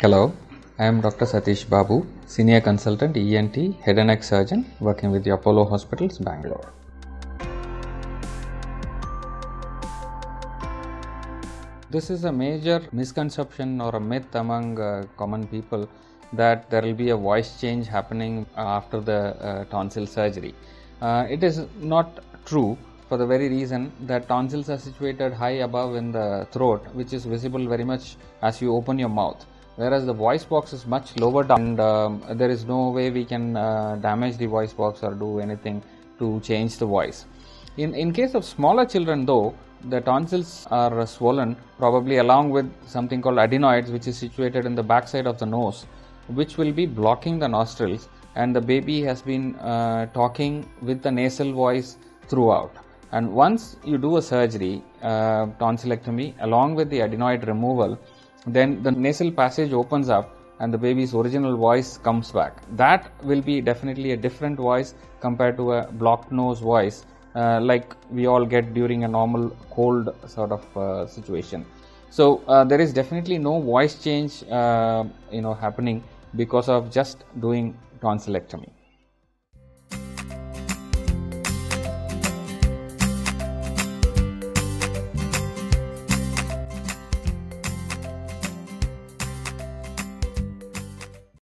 Hello, I am Dr. Satish Babu, Senior Consultant ENT Head and Neck Surgeon working with the Apollo Hospitals, Bangalore. This is a major misconception or a myth among uh, common people that there will be a voice change happening after the uh, tonsil surgery. Uh, it is not true for the very reason that tonsils are situated high above in the throat, which is visible very much as you open your mouth. Whereas the voice box is much lower down, and um, there is no way we can uh, damage the voice box or do anything to change the voice. In, in case of smaller children, though, the tonsils are swollen, probably along with something called adenoids, which is situated in the backside of the nose, which will be blocking the nostrils, and the baby has been uh, talking with the nasal voice throughout. And once you do a surgery, uh, tonsillectomy, along with the adenoid removal, then the nasal passage opens up and the baby's original voice comes back. That will be definitely a different voice compared to a blocked nose voice, uh, like we all get during a normal cold sort of uh, situation. So uh, there is definitely no voice change, uh, you know, happening because of just doing tonsillectomy.